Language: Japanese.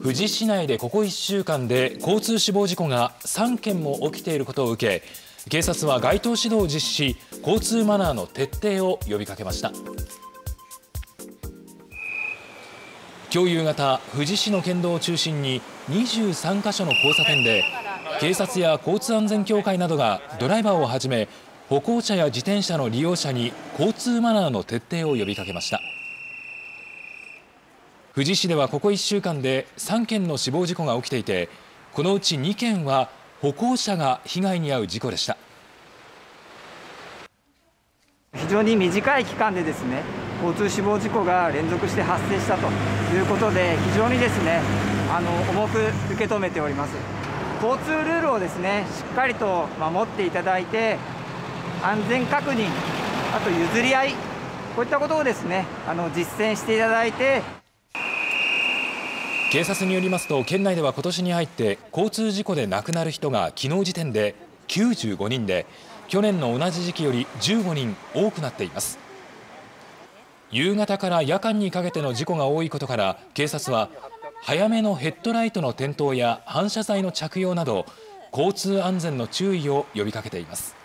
富士市内でここ1週間で交通死亡事故が3件も起きていることを受け警察は街頭指導を実施し交通マナーの徹底を呼びかけました。今日夕方富士市の県道を中心に23カ所の交差点で警察や交通安全協会などがドライバーをはじめ歩行者や自転車の利用者に交通マナーの徹底を呼びかけました。富士市ではここ1週間で3件の死亡事故が起きていてこのうち2件は歩行者が被害に遭う事故でした。非常に短い期間でですね交通死亡事故が連続して発生したということで非常にですねあの重く受け止めております。交通ルールをですねしっかりと守っていただいて安全確認あと譲り合いこういったことをですねあの実践していただいて警察によりますと県内では今年に入って交通事故で亡くなる人が昨日時点で95人で去年の同じ時期より15人多くなっています。夕方から夜間にかけての事故が多いことから警察は早めのヘッドライトの点灯や反射材の着用など交通安全の注意を呼びかけています。